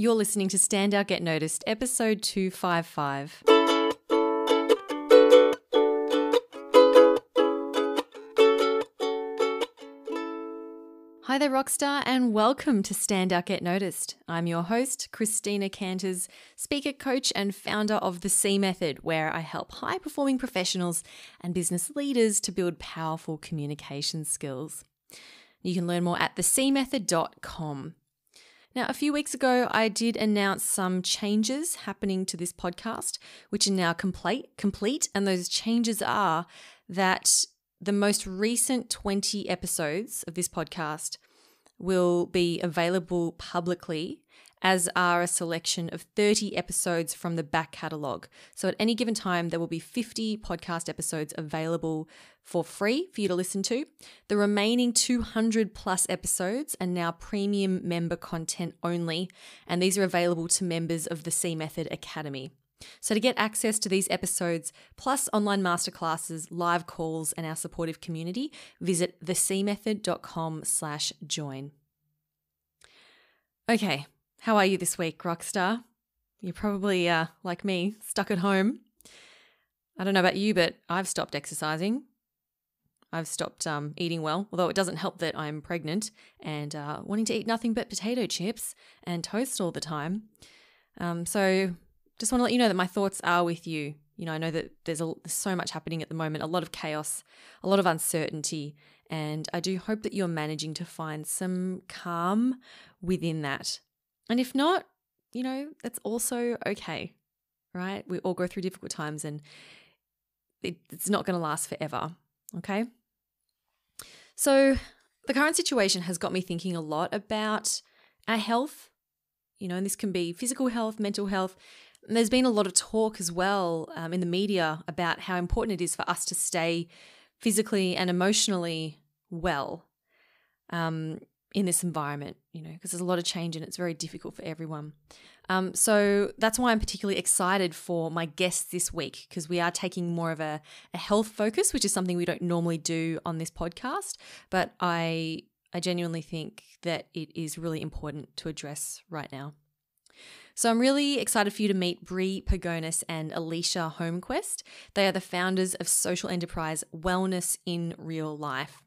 You're listening to Stand Out Get Noticed, episode 255. Hi there, Rockstar, and welcome to Stand Out Get Noticed. I'm your host, Christina Canters, speaker, coach, and founder of the C Method, where I help high performing professionals and business leaders to build powerful communication skills. You can learn more at thecmethod.com. Now, a few weeks ago, I did announce some changes happening to this podcast, which are now complete. Complete, and those changes are that the most recent 20 episodes of this podcast will be available publicly as are a selection of 30 episodes from the back catalogue. So at any given time, there will be 50 podcast episodes available for free for you to listen to. The remaining 200 plus episodes are now premium member content only, and these are available to members of the C Method Academy. So to get access to these episodes, plus online masterclasses, live calls, and our supportive community, visit thecmethod.com slash join. Okay, how are you this week, Rockstar? You're probably, uh, like me, stuck at home. I don't know about you, but I've stopped exercising. I've stopped um, eating well, although it doesn't help that I'm pregnant and uh, wanting to eat nothing but potato chips and toast all the time. Um, so, just want to let you know that my thoughts are with you. You know, I know that there's, a, there's so much happening at the moment, a lot of chaos, a lot of uncertainty, and I do hope that you're managing to find some calm within that. And if not, you know, that's also okay, right? We all go through difficult times and it, it's not going to last forever, okay? So, the current situation has got me thinking a lot about our health, you know, and this can be physical health, mental health. And there's been a lot of talk as well um, in the media about how important it is for us to stay physically and emotionally well. Um, in this environment, you know, because there's a lot of change and it's very difficult for everyone. Um, so that's why I'm particularly excited for my guests this week because we are taking more of a, a health focus, which is something we don't normally do on this podcast. But I I genuinely think that it is really important to address right now. So I'm really excited for you to meet Bree Pagonis and Alicia Holmquest. They are the founders of social enterprise Wellness in Real Life.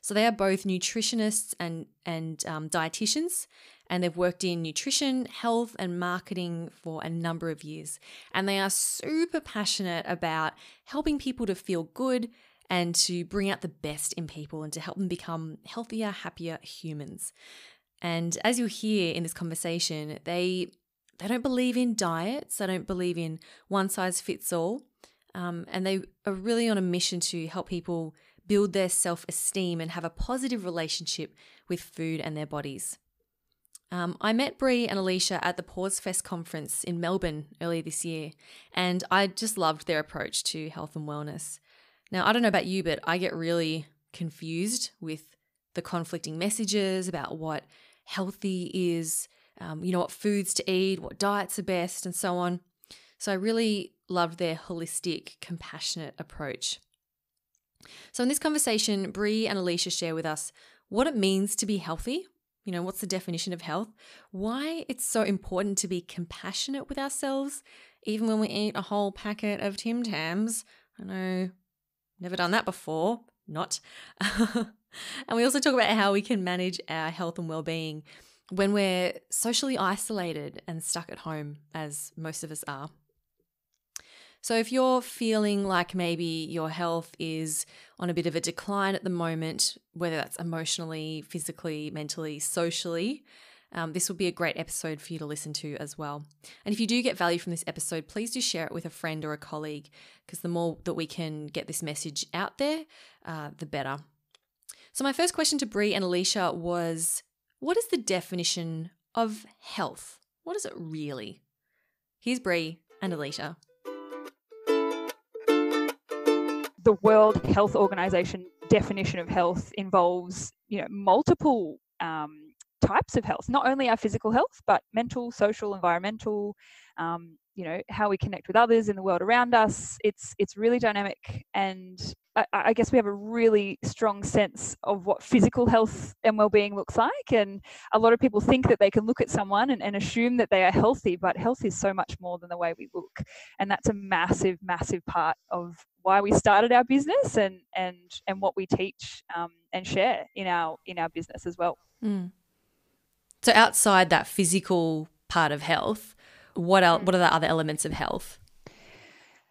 So they are both nutritionists and and um, dietitians, and they've worked in nutrition, health, and marketing for a number of years. And they are super passionate about helping people to feel good and to bring out the best in people and to help them become healthier, happier humans. And as you'll hear in this conversation, they they don't believe in diets. They don't believe in one size fits all. Um, and they are really on a mission to help people build their self esteem and have a positive relationship with food and their bodies. Um, I met Bree and Alicia at the Pause Fest conference in Melbourne earlier this year, and I just loved their approach to health and wellness. Now, I don't know about you, but I get really confused with the conflicting messages about what healthy is, um, you know, what foods to eat, what diets are best, and so on. So I really loved their holistic, compassionate approach. So, in this conversation, Bree and Alicia share with us what it means to be healthy. You know, what's the definition of health? Why it's so important to be compassionate with ourselves, even when we eat a whole packet of Tim Tams. I know, never done that before. Not. and we also talk about how we can manage our health and well being when we're socially isolated and stuck at home, as most of us are. So, if you're feeling like maybe your health is on a bit of a decline at the moment, whether that's emotionally, physically, mentally, socially, um, this will be a great episode for you to listen to as well. And if you do get value from this episode, please do share it with a friend or a colleague because the more that we can get this message out there, uh, the better. So, my first question to Bree and Alicia was What is the definition of health? What is it really? Here's Bree and Alicia. The World Health Organization definition of health involves, you know, multiple um, types of health, not only our physical health, but mental, social, environmental, um, you know, how we connect with others in the world around us. It's it's really dynamic, and I, I guess we have a really strong sense of what physical health and well-being looks like. And a lot of people think that they can look at someone and, and assume that they are healthy, but health is so much more than the way we look, and that's a massive, massive part of why we started our business and and and what we teach um, and share in our in our business as well. Mm. So outside that physical part of health, what else, what are the other elements of health?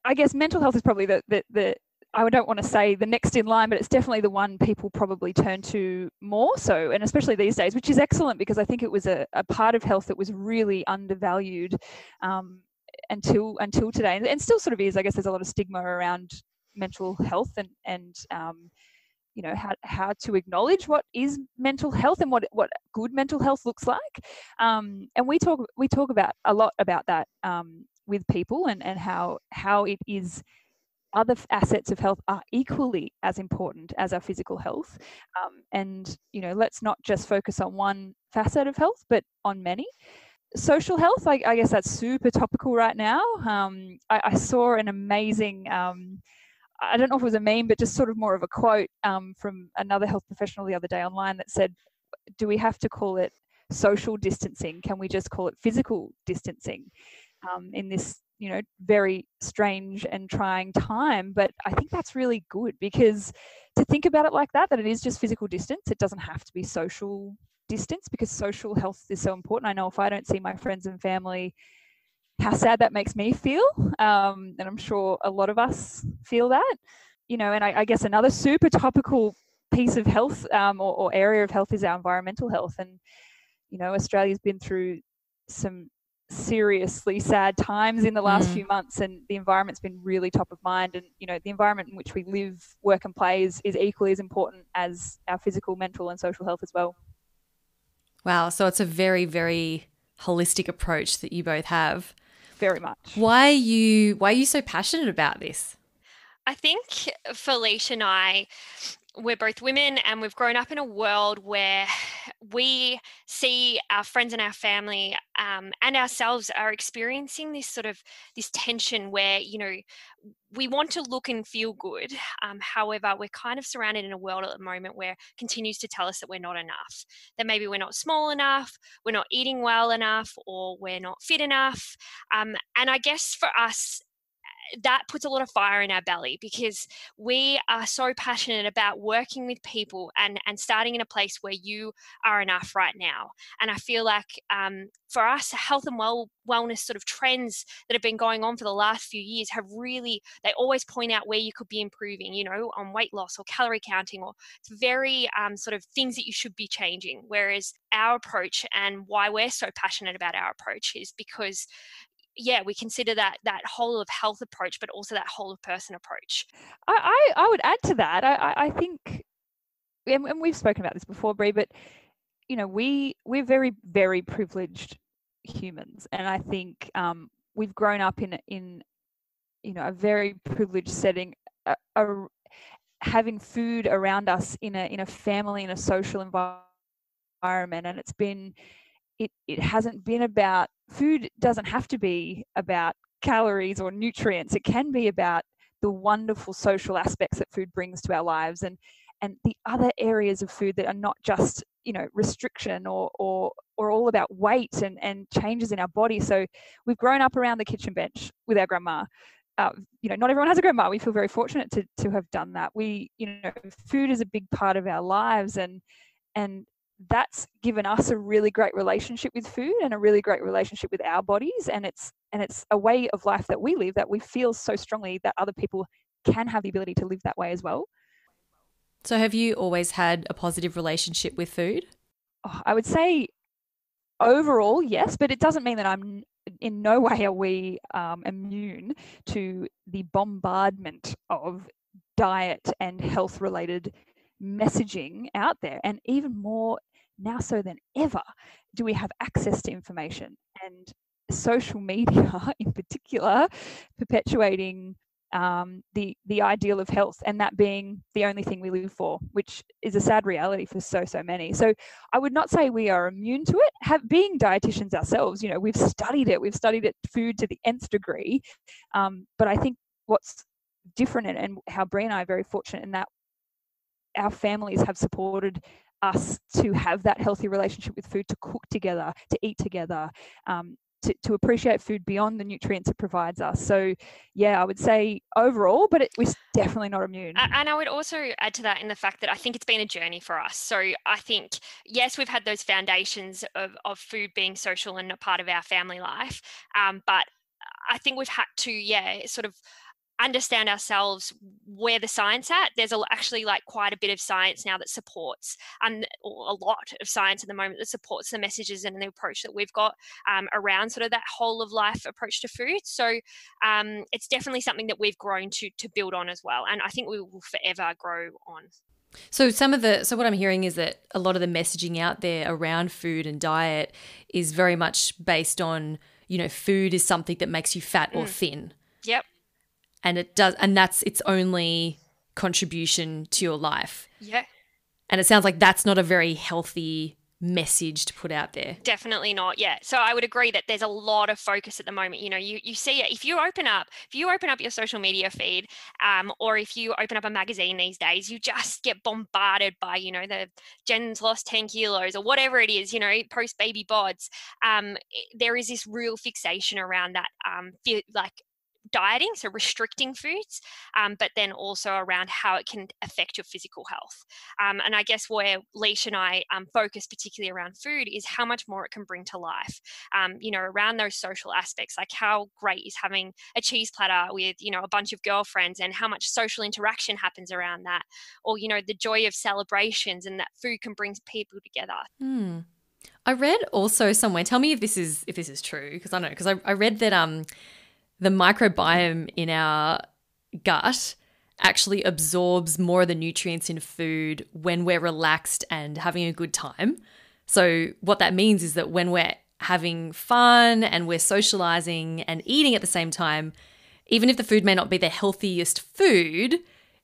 I guess mental health is probably the, the, the I don't want to say the next in line, but it's definitely the one people probably turn to more so, and especially these days, which is excellent because I think it was a, a part of health that was really undervalued um, until until today, and, and, still sort of is. I guess there's a lot of stigma around mental health and and um, you know how, how to acknowledge what is mental health and what what good mental health looks like. Um, and we talk we talk about a lot about that um, with people and and how how it is other assets of health are equally as important as our physical health. Um, and you know let's not just focus on one facet of health but on many. Social health I, I guess that's super topical right now. Um, I, I, saw an amazing um, I don't know if it was a meme, but just sort of more of a quote um, from another health professional the other day online that said, "Do we have to call it social distancing? Can we just call it physical distancing um, in this, you know, very strange and trying time?" But I think that's really good because to think about it like that, that it is just physical distance. It doesn't have to be social distance because social health is so important. I know if I don't see my friends and family how sad that makes me feel. Um, and I'm sure a lot of us feel that. You know, and I, I guess another super topical piece of health um, or, or, area of health is our environmental health. And, you know, Australia's been through some seriously sad times in the last mm. few months and the environment's been really top of mind and you know the environment in which we live work and play is, is equally as important as our physical mental and social health as well wow so it's a very very holistic approach that you both have very much. Why are you why are you so passionate about this? I think Alicia and I we're both women and we've grown up in a world where we see our friends and our family um, and ourselves are experiencing this sort of this tension where you know we want to look and feel good um, however we're kind of surrounded in a world at the moment where continues to tell us that we're not enough that maybe we're not small enough we're not eating well enough or we're not fit enough um, and i guess for us that puts a lot of fire in our belly because we are so passionate about working with people and and starting in a place where you are enough right now. And i feel like um, for us health and well wellness sort of trends that have been going on for the last few years have really they always point out where you could be improving you know on weight loss or calorie counting or very um, sort of things that you should be changing. Whereas our approach and why we're so passionate about our approach is because yeah, we consider that that whole of health approach, but also that whole of person approach. I, I, I would add to that. I, I think, and, and we've spoken about this before, Bree, but you know, we we're very very privileged humans, and I think um, we've grown up in in you know a very privileged setting, a, a, having food around us in a in a family in a social environment, and it's been it, it hasn't been about food doesn't have to be about calories or nutrients it can be about the wonderful social aspects that food brings to our lives and and the other areas of food that are not just you know restriction or or or all about weight and and changes in our body. So we've grown up around the kitchen bench with our grandma. Uh, you know not everyone has a grandma. We feel very fortunate to to have done that. We you know food is a big part of our lives and and that's given us a really great relationship with food and a really great relationship with our bodies and it's and it's a way of life that we live that we feel so strongly that other people can have the ability to live that way as well. So have you always had a positive relationship with food? Oh, i would say overall yes but it doesn't mean that i'm in no way are we um, immune to the bombardment of diet and health related messaging out there. And even more now so than ever do we have access to information. And social media in particular perpetuating um, the the ideal of health and that being the only thing we live for which is a sad reality for so so many. So i would not say we are immune to it. Have being dietitians ourselves you know we've studied it. We've studied it food to the nth degree. Um, but i think what's different and, and how Brie and I are very fortunate in that our families have supported us to have that healthy relationship with food, to cook together, to eat together, um, to, to appreciate food beyond the nutrients it provides us. So, yeah, I would say overall, but it, we're definitely not immune. And I would also add to that in the fact that I think it's been a journey for us. So, I think, yes, we've had those foundations of, of food being social and a part of our family life, um, but I think we've had to, yeah, sort of understand ourselves where the science at there's actually like quite a bit of science now that supports and a lot of science at the moment that supports the messages and the approach that we've got um, around sort of that whole of life approach to food so um, it's definitely something that we've grown to to build on as well and i think we will forever grow on so some of the so what I'm hearing is that a lot of the messaging out there around food and diet is very much based on, you know, food is something that makes you fat or mm. thin. Yep and it does and that's its only contribution to your life. Yeah. And it sounds like that's not a very healthy message to put out there. Definitely not. Yeah. So I would agree that there's a lot of focus at the moment. You know, you you see it if you open up if you open up your social media feed, um, or if you open up a magazine these days, you just get bombarded by you know the Jen's lost ten kilos or whatever it is. You know, post baby bods. Um, there is this real fixation around that. Um, like dieting, so restricting foods, um, but then also around how it can affect your physical health. Um, and I guess where Leisha and I um, focus particularly around food is how much more it can bring to life. Um, you know, around those social aspects, like how great is having a cheese platter with, you know, a bunch of girlfriends and how much social interaction happens around that. Or, you know, the joy of celebrations and that food can bring people together. Hmm. I read also somewhere. Tell me if this is if this is true because I don't know because I, I read that um the microbiome in our gut actually absorbs more of the nutrients in food when we're relaxed and having a good time. So, what that means is that when we're having fun and we're socializing and eating at the same time, even if the food may not be the healthiest food,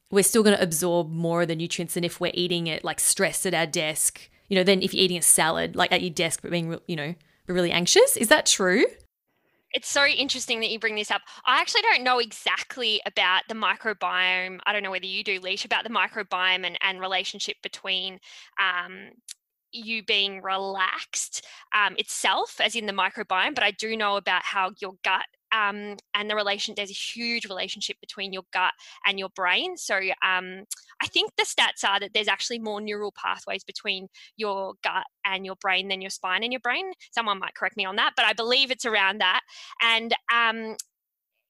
we're still going to absorb more of the nutrients than if we're eating it like stressed at our desk. You know, then if you're eating a salad like at your desk but being, you know, really anxious. Is that true? It's so interesting that you bring this up. I actually don't know exactly about the microbiome. I don't know whether you do, Leash, about the microbiome and, and relationship between um, you being relaxed um, itself, as in the microbiome, but I do know about how your gut um, and the relation there's a huge relationship between your gut and your brain so um, i think the stats are that there's actually more neural pathways between your gut and your brain than your spine and your brain. Someone might correct me on that but i believe it's around that. And um,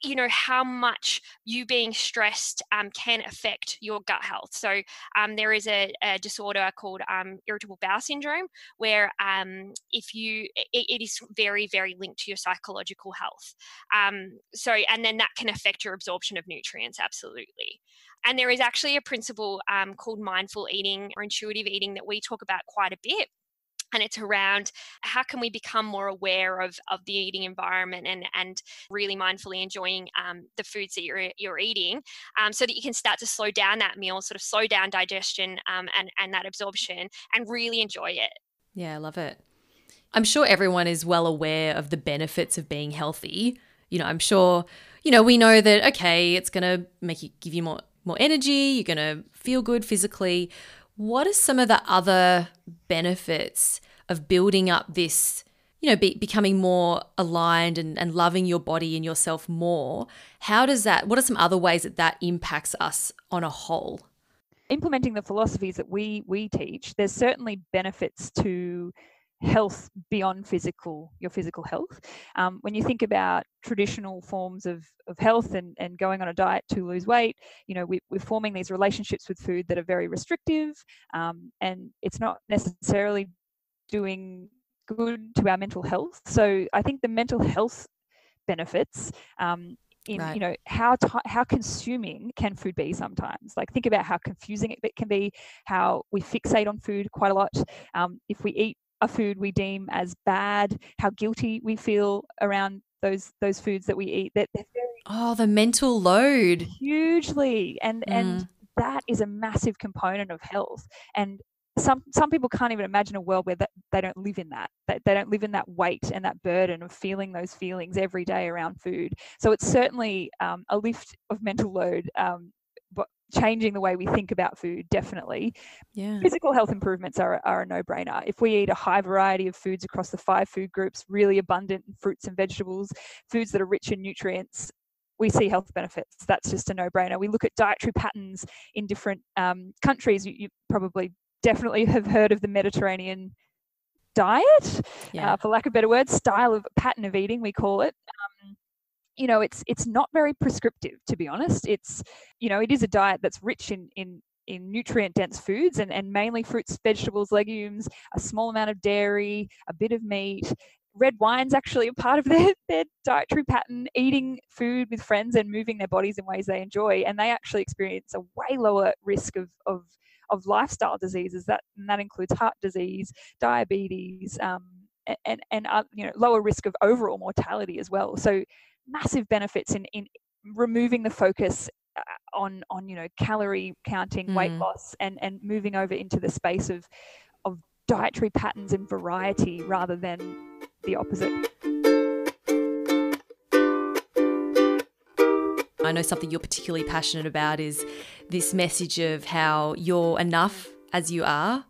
you know how much you being stressed um, can affect your gut health. So um, there is a, a disorder called um, irritable bowel syndrome where um, if you it, it is very very linked to your psychological health. Um, so and then that can affect your absorption of nutrients absolutely and there is actually a principle um, called mindful eating or intuitive eating that we talk about quite a bit and it's around how can we become more aware of, of the eating environment and, and really mindfully enjoying um, the foods that you're, you're eating um, so that you can start to slow down that meal sort of slow down digestion um, and, and that absorption and really enjoy it. Yeah i love it. I'm sure everyone is well aware of the benefits of being healthy. You know i'm sure you know we know that okay it's going to make you give you more more energy you're going to feel good physically what are some of the other benefits of building up this, you know, be, becoming more aligned and, and loving your body and yourself more? How does that, what are some other ways that that impacts us on a whole? Implementing the philosophies that we we teach, there's certainly benefits to health beyond physical your physical health. Um, when you think about traditional forms of, of health and, and going on a diet to lose weight you know we, are forming these relationships with food that are very restrictive um, and it's not necessarily doing good to our mental health. So i think the mental health benefits um, in right. you know how t- how consuming can food be sometimes? Like think about how confusing it can be how we fixate on food quite a lot. Um, if we eat a food we deem as bad, how guilty we feel around those those foods that we eat. That they're very Oh, the mental load. Hugely. And Mm. and that is a massive component of health. And some some people can't even imagine a world where that, they don't live in that. They, they don't live in that weight and that burden of feeling those feelings every day around food. So it's certainly um, a lift of mental load. Um, changing the way we think about food, definitely. Yeah. Physical health improvements are, are a no brainer. If we eat a high variety of foods across the five food groups, really abundant fruits and vegetables, foods that are rich in nutrients, we see health benefits. That's just a no brainer. We look at dietary patterns in different um, countries. You, you probably definitely have heard of the Mediterranean diet, Yeah. uh, for lack of better words, style of pattern of eating, we call it. Um, you know, it's it's not very prescriptive, to be honest. It's you know, it is a diet that's rich in in in nutrient dense foods and, and mainly fruits, vegetables, legumes, a small amount of dairy, a bit of meat. Red wine's actually a part of their, their dietary pattern, eating food with friends and moving their bodies in ways they enjoy. And they actually experience a way lower risk of, of, of lifestyle diseases. That, and that includes heart disease, diabetes, um, a- and, and uh, you know, lower risk of overall mortality as well. So massive benefits in, in removing the focus uh, on on you know calorie counting weight Mm. loss and and moving over into the space of of dietary patterns and variety rather than the opposite I know something you're particularly passionate about is this message of how you're enough as you are.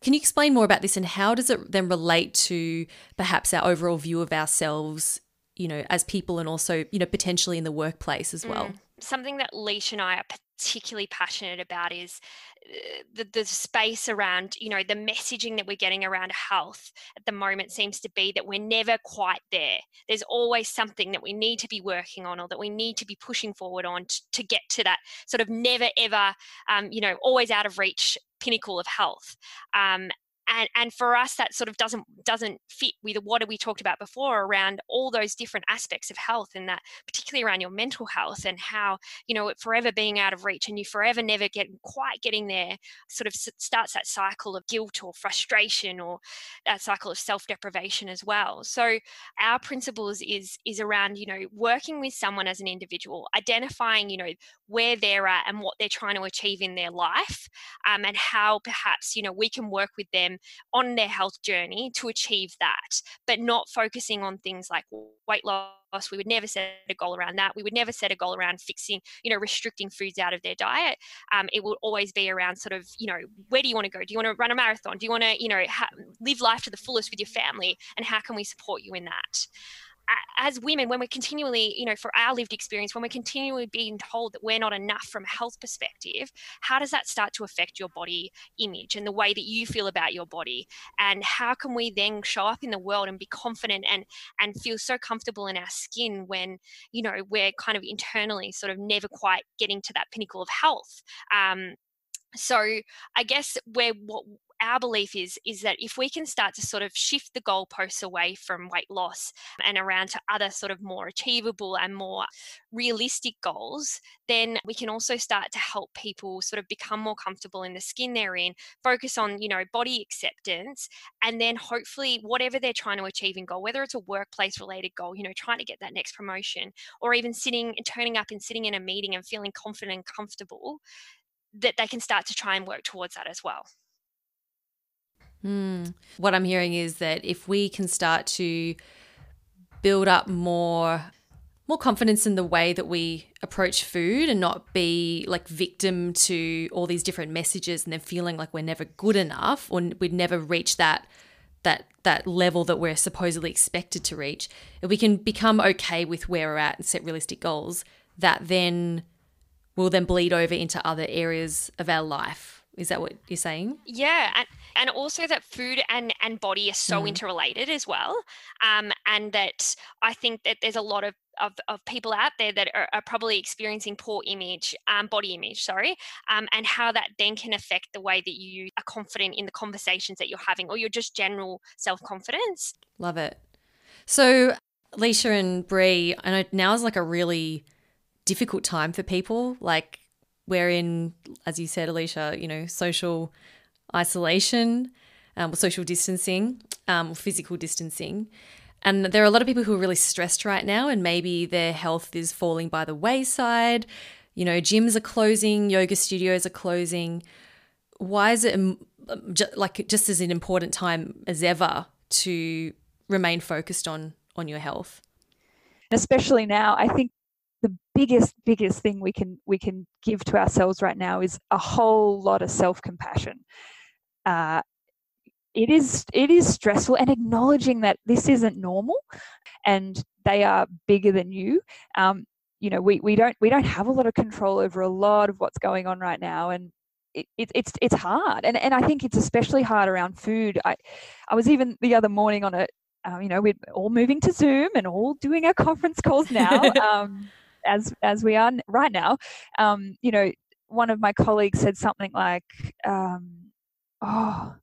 Can you explain more about this and how does it then relate to perhaps our overall view of ourselves, you know, as people and also, you know, potentially in the workplace as well? Mm. Something that Leash and I are particularly passionate about is uh, the, the space around, you know, the messaging that we're getting around health at the moment seems to be that we're never quite there. There's always something that we need to be working on or that we need to be pushing forward on t- to get to that sort of never ever, um, you know, always out of reach pinnacle of health. Um, and, and for us that sort of doesn't doesn't fit with what we talked about before around all those different aspects of health and that particularly around your mental health and how you know it forever being out of reach and you forever never get quite getting there sort of starts that cycle of guilt or frustration or that cycle of self-deprivation as well. So our principles is is around you know working with someone as an individual identifying you know where they're at and what they're trying to achieve in their life um, and how perhaps you know we can work with them on their health journey to achieve that but not focusing on things like weight loss. We would never set a goal around that. We would never set a goal around fixing you know restricting foods out of their diet. Um, it will always be around sort of you know where do you want to go? Do you want to run a marathon? Do you want to you know ha- live life to the fullest with your family? And how can we support you in that as women when we're continually you know for our lived experience when we're continually being told that we're not enough from a health perspective how does that start to affect your body image and the way that you feel about your body? And how can we then show up in the world and be confident and and feel so comfortable in our skin when you know we're kind of internally sort of never quite getting to that pinnacle of health? Um, so i guess where what our belief is is that if we can start to sort of shift the goalposts away from weight loss and around to other sort of more achievable and more realistic goals then we can also start to help people sort of become more comfortable in the skin they're in focus on you know body acceptance and then hopefully whatever they're trying to achieve in goal whether it's a workplace related goal you know trying to get that next promotion or even sitting and turning up and sitting in a meeting and feeling confident and comfortable that they can start to try and work towards that as well. Hmm. What I'm hearing is that if we can start to build up more more confidence in the way that we approach food and not be like victim to all these different messages and then feeling like we're never good enough or we'd never reach that that that level that we're supposedly expected to reach if we can become okay with where we're at and set realistic goals that then will then bleed over into other areas of our life is that what you're saying Yeah, and, and also that food and, and body are so Mm. interrelated as well. Um, and that I think that there's a lot of, of, of people out there that are, are probably experiencing poor image, um, body image, sorry, um, and how that then can affect the way that you are confident in the conversations that you're having or your just general self confidence. Love it. So, Alicia and Bree, I know now is like a really difficult time for people. Like, we're in, as you said, Alicia, you know, social isolation, um, or social distancing, um, physical distancing. And there are a lot of people who are really stressed right now, and maybe their health is falling by the wayside. You know, gyms are closing, yoga studios are closing. Why is it like just as an important time as ever to remain focused on on your health? Especially now, I think the biggest biggest thing we can we can give to ourselves right now is a whole lot of self compassion. Uh, it is it is stressful and acknowledging that this isn't normal and they are bigger than you um, you know we, we don't we don't have a lot of control over a lot of what's going on right now and it, it, it's it's hard and and I think it's especially hard around food I I was even the other morning on a um, you know we're all moving to Zoom and all doing our conference calls now um, as as we are right now um, you know one of my colleagues said something like um, oh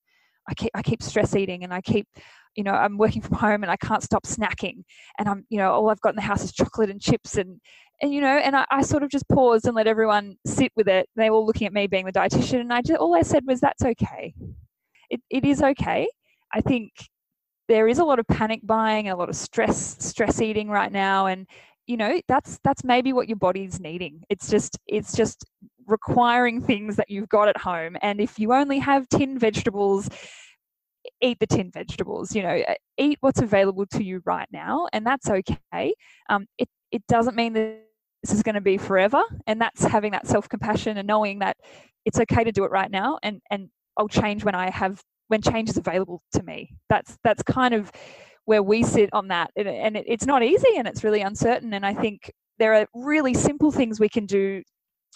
I keep I keep stress eating and I keep you know I'm working from home and I can't stop snacking and I'm you know all I've got in the house is chocolate and chips and and you know and I, I sort of just paused and let everyone sit with it. They were all looking at me being the dietitian and I just all I said was that's okay. It, it is okay I think there is a lot of panic buying a lot of stress stress eating right now and you know that's that's maybe what your body's needing it's just it's just requiring things that you've got at home. And if you only have tinned vegetables, eat the tinned vegetables. You know, eat what's available to you right now, and that's okay. Um, it it doesn't mean that this is going to be forever, and that's having that self compassion and knowing that it's okay to do it right now, and and I'll change when I have when change is available to me. That's that's kind of where we sit on that, and, it's not easy and it's really uncertain. And I think there are really simple things we can do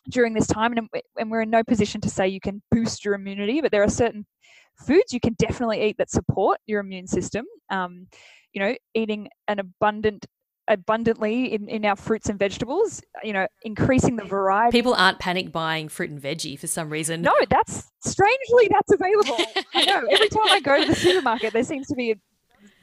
during this time and, and we're in no position to say you can boost your immunity but there are certain foods you can definitely eat that support your immune system. Um, you know eating an abundant abundantly in, in our fruits and vegetables you know increasing the variety. People aren't panic buying fruit and veggie for some reason. No that's strangely that's available. I know. Every time i go to the supermarket there seems to be a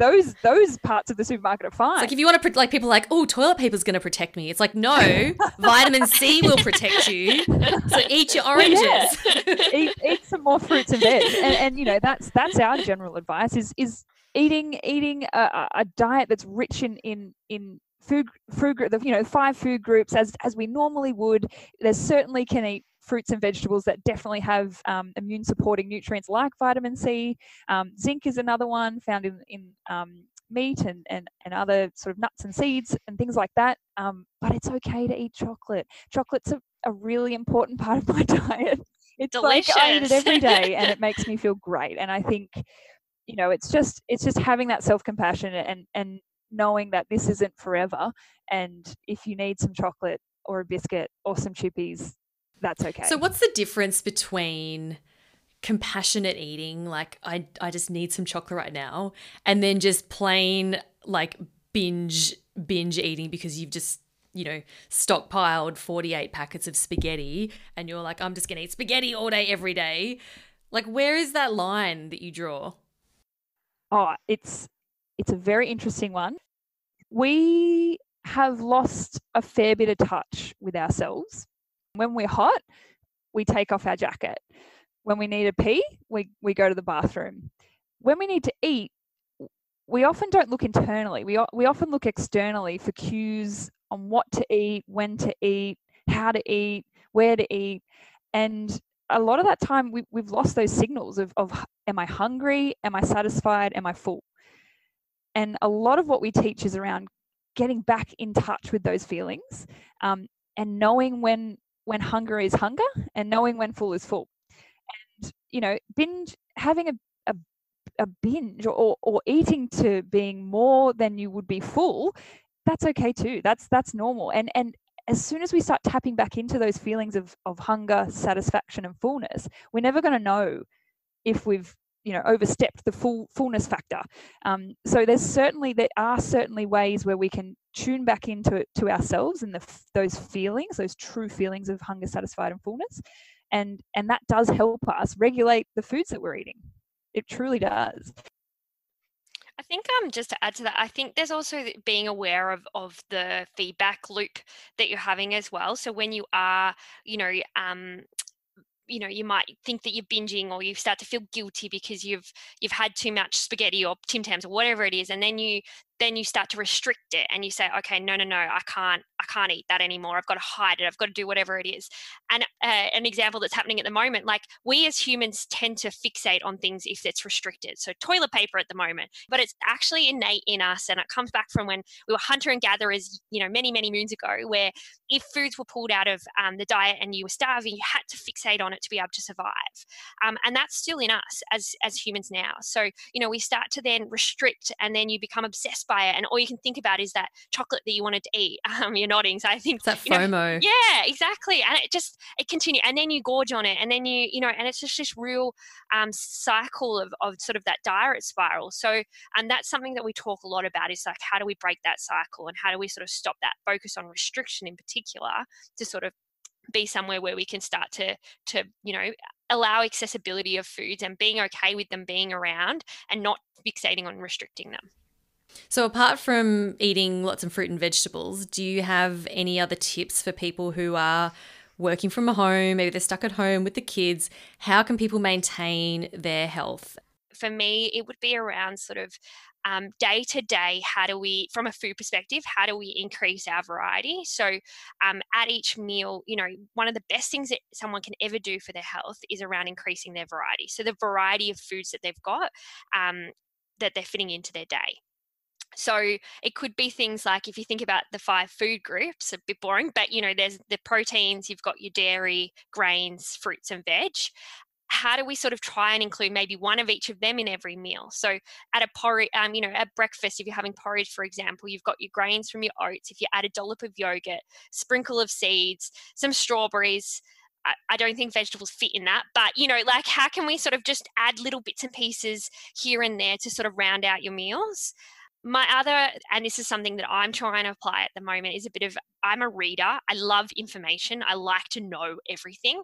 those those parts of the supermarket are fine. It's like if you want to like people are like, oh, toilet paper is going to protect me. It's like no, vitamin C will protect you. So eat your oranges. Yeah. eat, eat some more fruits and veg, and, and you know that's that's our general advice is is eating eating a, a diet that's rich in in in food food you know five food groups as as we normally would. There certainly can eat fruits and vegetables that definitely have um, immune supporting nutrients like vitamin C. Um, zinc is another one found in, in um, meat and, and, and other sort of nuts and seeds and things like that. Um, but it's okay to eat chocolate. Chocolate's a, a really important part of my diet. It's Delicious. like I eat it every day and it makes me feel great. And I think, you know, it's just it's just having that self compassion and and knowing that this isn't forever. And if you need some chocolate or a biscuit or some chippies, that's okay. So what's the difference between compassionate eating, like I I just need some chocolate right now, and then just plain like binge binge eating because you've just you know stockpiled 48 packets of spaghetti and you're like I'm just going to eat spaghetti all day every day. Like where is that line that you draw? Oh, it's it's a very interesting one. We have lost a fair bit of touch with ourselves when we're hot, we take off our jacket. When we need a pee, we, we go to the bathroom. When we need to eat, we often don't look internally. We, we often look externally for cues on what to eat, when to eat, how to eat, where to eat. And a lot of that time, we, we've lost those signals of, of am I hungry? Am I satisfied? Am I full? And a lot of what we teach is around getting back in touch with those feelings um, and knowing when when hunger is hunger and knowing when full is full. And, you know, binge, having a, a, a binge or, or eating to being more than you would be full, that's okay too. That's, that's normal. And, and as soon as we start tapping back into those feelings of, of hunger, satisfaction, and fullness, we're never going to know if we've you know overstepped the full fullness factor. Um, so there's certainly there are certainly ways where we can tune back into to ourselves and the, those feelings those true feelings of hunger satisfied and fullness. And and that does help us regulate the foods that we're eating. It truly does. I think um just to add to that, I think there's also being aware of of the feedback loop that you're having as well. So when you are, you know, um you know you might think that you're binging or you start to feel guilty because you've you've had too much spaghetti or tim tams or whatever it is and then you then you start to restrict it and you say okay no no no i can't i can't eat that anymore. I've got to hide it. I've got to do whatever it is. And uh, an example that's happening at the moment like we as humans tend to fixate on things if it's restricted. So toilet paper at the moment but it's actually innate in us and it comes back from when we were hunter and gatherers you know many many moons ago where if foods were pulled out of um, the diet and you were starving you had to fixate on it to be able to survive. Um, and that's still in us as as humans now. So you know we start to then restrict and then you become obsessed by it and all you can think about is that chocolate that you wanted to eat. Um, you're nodding so i think it's that fomo know, yeah exactly and it just it continues and then you gorge on it and then you you know and it's just this real um, cycle of, of sort of that diet spiral. So and that's something that we talk a lot about is like how do we break that cycle and how do we sort of stop that focus on restriction in particular to sort of be somewhere where we can start to to you know allow accessibility of foods and being okay with them being around and not fixating on restricting them. So, apart from eating lots of fruit and vegetables, do you have any other tips for people who are working from home? Maybe they're stuck at home with the kids. How can people maintain their health? For me, it would be around sort of um, day to day, how do we, from a food perspective, how do we increase our variety? So, um, at each meal, you know, one of the best things that someone can ever do for their health is around increasing their variety. So, the variety of foods that they've got um, that they're fitting into their day. So it could be things like if you think about the five food groups, a bit boring, but you know, there's the proteins, you've got your dairy, grains, fruits, and veg how do we sort of try and include maybe one of each of them in every meal? So at a porridge, um, you know, at breakfast, if you're having porridge, for example, you've got your grains from your oats. If you add a dollop of yogurt, sprinkle of seeds, some strawberries. I, I don't think vegetables fit in that, but you know, like how can we sort of just add little bits and pieces here and there to sort of round out your meals? My other and this is something that i'm trying to apply at the moment is a bit of i'm a reader i love information i like to know everything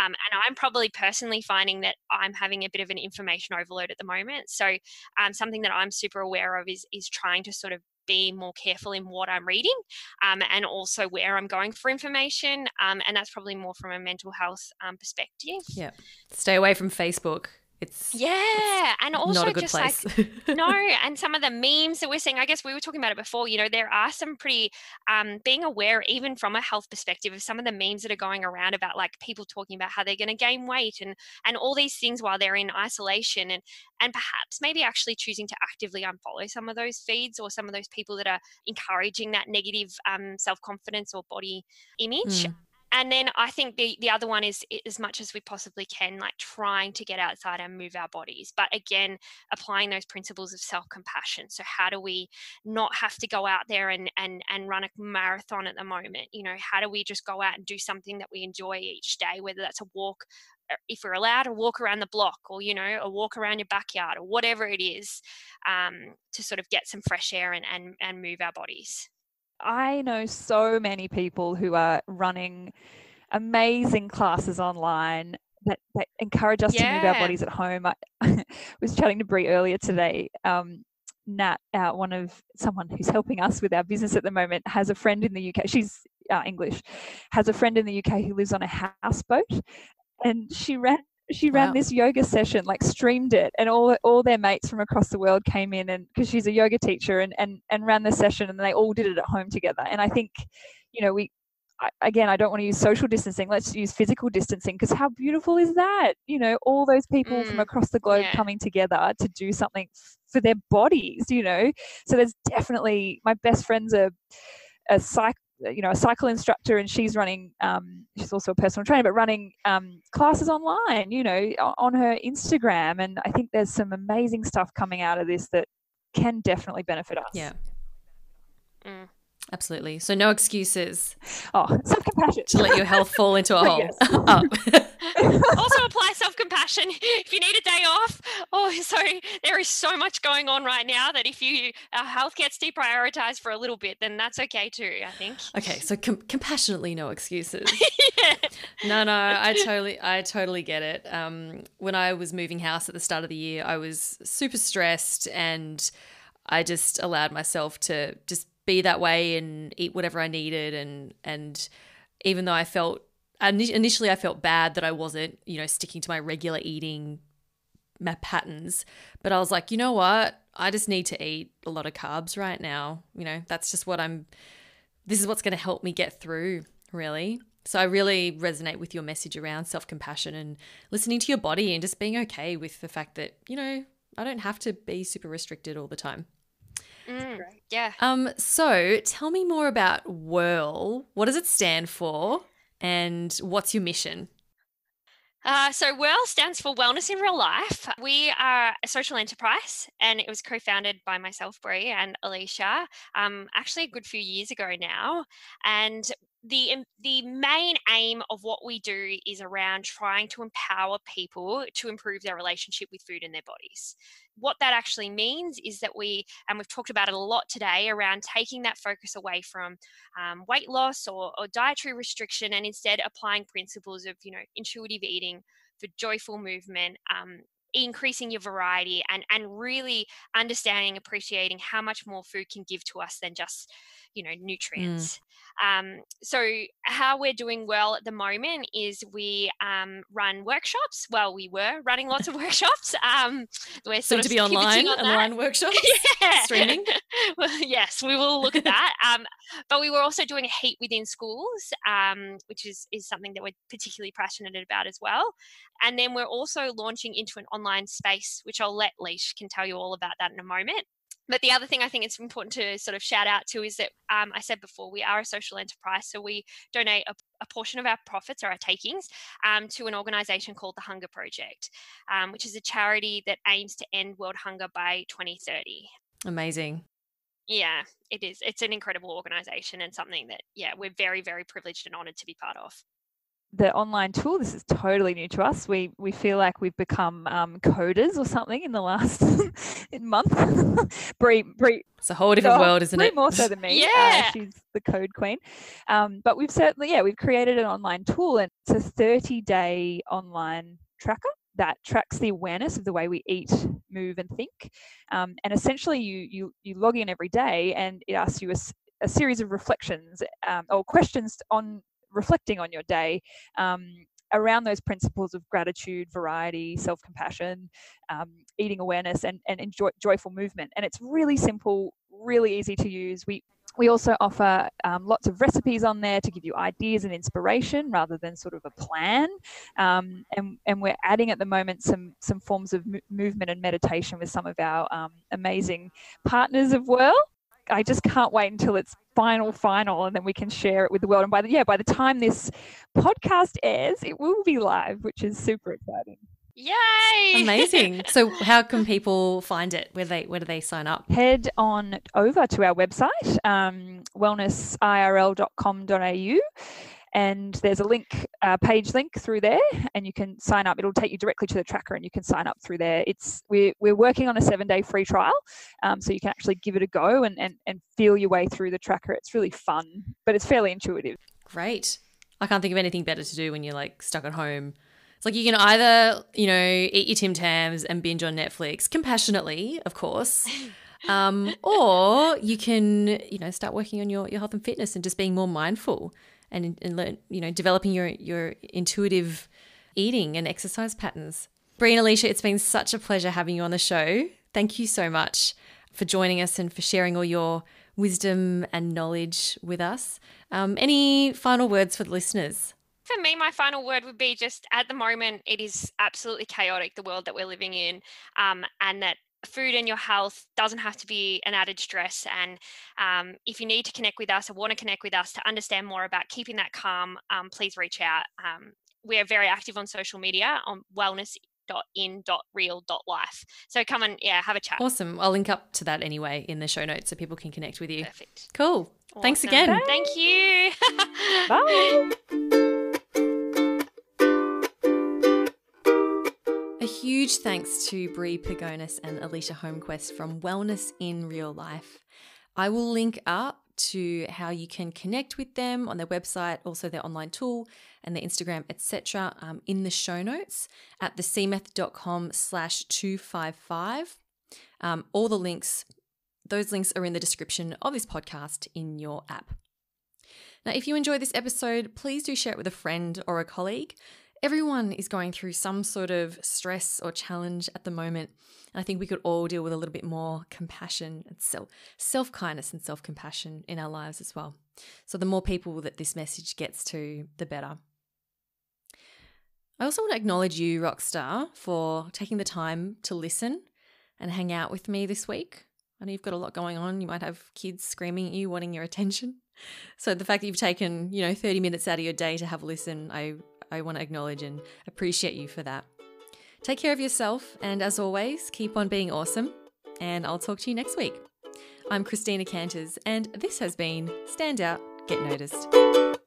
um, and i'm probably personally finding that i'm having a bit of an information overload at the moment so um, something that i'm super aware of is is trying to sort of be more careful in what I'm reading um, and also where I'm going for information. Um, and that's probably more from a mental health um, perspective. Yeah. Stay away from Facebook it's yeah it's and also just place. like no and some of the memes that we're seeing i guess we were talking about it before you know there are some pretty um being aware even from a health perspective of some of the memes that are going around about like people talking about how they're going to gain weight and and all these things while they're in isolation and and perhaps maybe actually choosing to actively unfollow some of those feeds or some of those people that are encouraging that negative um, self-confidence or body image mm and then I think the the other one is as much as we possibly can, like trying to get outside and move our bodies. But again, applying those principles of self compassion. So how do we not have to go out there and and and run a marathon at the moment? You know, how do we just go out and do something that we enjoy each day, whether that's a walk uh, if we're allowed a walk around the block or you know a walk around your backyard or whatever it is um, to sort of get some fresh air and, and and move our bodies I know so many people who are running amazing classes online that, that encourage us yeah. to move our bodies at home. I was chatting to Bree earlier today. Um, Nat, uh, one of someone who's helping us with our business at the moment, has a friend in the UK. She's uh, English, has a friend in the UK who lives on a houseboat, and she ran she ran wow. this yoga session like streamed it and all all their mates from across the world came in and because she's a yoga teacher and and and ran the session and they all did it at home together and i think you know we again i don't want to use social distancing let's use physical distancing because how beautiful is that you know all those people mm, from across the globe yeah. coming together to do something for their bodies you know so there's definitely my best friends are a psych you know a cycle instructor and she's running um, she's also a personal trainer but running um, classes online you know on her instagram and i think there's some amazing stuff coming out of this that can definitely benefit us yeah mm. Absolutely. So no excuses. Oh, self compassion. To let your health fall into a hole. also apply self compassion if you need a day off. Oh, so there is so much going on right now that if you our health gets deprioritized for a little bit, then that's okay too. I think. Okay, so com- compassionately, no excuses. yeah. No, no, I totally, I totally get it. Um, when I was moving house at the start of the year, I was super stressed and. I just allowed myself to just be that way and eat whatever I needed and and even though I felt initially I felt bad that I wasn't, you know, sticking to my regular eating patterns, but I was like, you know what? I just need to eat a lot of carbs right now. You know, that's just what I'm, this is what's going to help me get through, really. So I really resonate with your message around self compassion and listening to your body and just being okay with the fact that, you know, I don't have to be super restricted all the time. Mm, yeah. Um, so tell me more about Whirl. What does it stand for? And what's your mission? Uh, so Whirl stands for Wellness in Real Life. We are a social enterprise, and it was co-founded by myself, Bree, and Alicia. Um, actually, a good few years ago now, and the the main aim of what we do is around trying to empower people to improve their relationship with food and their bodies. What that actually means is that we and we've talked about it a lot today around taking that focus away from um, weight loss or, or dietary restriction and instead applying principles of you know intuitive eating for joyful movement um, increasing your variety and and really understanding appreciating how much more food can give to us than just you know mm. nutrients mm. Um, so how we're doing well at the moment is we um, run workshops. Well, we were running lots of workshops. Um, we're sort to be online, on online workshops, yeah. streaming. well, yes, we will look at that. Um, but we were also doing a heat within schools, um, which is is something that we're particularly passionate about as well. And then we're also launching into an online space, which I'll let Leash can tell you all about that in a moment. But the other thing I think it's important to sort of shout out to is that um, I said before, we are a social enterprise. So we donate a, a portion of our profits or our takings um, to an organization called the Hunger Project, um, which is a charity that aims to end world hunger by 2030. Amazing. Yeah, it is. It's an incredible organization and something that, yeah, we're very, very privileged and honored to be part of the online tool this is totally new to us. We we feel like we've become um, coders or something in the last month. Bree, Bree, it's a whole different no, world isn't Bree it? more so than me. Yeah. uh, she's the code queen. Um, but we've certainly yeah we've created an online tool and it's a 30 day online tracker that tracks the awareness of the way we eat, move, and think. Um, and essentially, you you you log in every day, and it asks you a, a series of reflections um, or questions on reflecting on your day um, around those principles of gratitude, variety, self compassion, um, eating awareness, and, and enjoy, joyful movement. And it's really simple, really easy to use. We we also offer um, lots of recipes on there to give you ideas and inspiration rather than sort of a plan. Um, and, and we're adding at the moment some, some forms of movement and meditation with some of our um, amazing partners of Whirl. I just can't wait until it's final, final, and then we can share it with the world. And by the yeah, by the time this podcast airs, it will be live, which is super exciting. Yay! Amazing. so how can people find it? Where they where do they sign up? Head on over to our website, um, wellnessirl.com.au and there's a link uh, page link through there and you can sign up. It'll take you directly to the tracker and you can sign up through there. It's we're, we're working on a seven day free trial um, so you can actually give it a go and, and and feel your way through the tracker. It's really fun but it's fairly intuitive. Great. I can't think of anything better to do when you're like stuck at home. It's like you can either you know eat your tim tams and binge on netflix compassionately of course um, or you can you know start working on your, your health and fitness and just being more mindful and, and learn, you know, developing your, your intuitive eating and exercise patterns. Bree and Alicia, it's been such a pleasure having you on the show. Thank you so much for joining us and for sharing all your wisdom and knowledge with us. Um, any final words for the listeners? For me, my final word would be just at the moment, it is absolutely chaotic, the world that we're living in, um, and that food and your health doesn't have to be an added stress. And um, if you need to connect with us or want to connect with us to understand more about keeping that calm, um, please reach out. Um, we are very active on social media on wellness.in.real.life. So come and yeah, have a chat. Awesome. I'll link up to that anyway in the show notes so people can connect with you. Perfect. Cool. Awesome. Thanks again. Thank you. Bye. A huge thanks to Bree Pagonis and Alicia Holmquest from Wellness in Real Life. I will link up to how you can connect with them on their website, also their online tool and their Instagram, etc. Um, in the show notes at thecmethod.com slash 255. Um, all the links, those links are in the description of this podcast in your app. Now, if you enjoy this episode, please do share it with a friend or a colleague. Everyone is going through some sort of stress or challenge at the moment. And I think we could all deal with a little bit more compassion and self self kindness and self compassion in our lives as well. So the more people that this message gets to, the better. I also want to acknowledge you, Rockstar, for taking the time to listen and hang out with me this week. I know you've got a lot going on. You might have kids screaming at you, wanting your attention. So the fact that you've taken, you know, 30 minutes out of your day to have a listen, I, I want to acknowledge and appreciate you for that. Take care of yourself, and as always, keep on being awesome. And I'll talk to you next week. I'm Christina Canters, and this has been Stand Out, Get Noticed.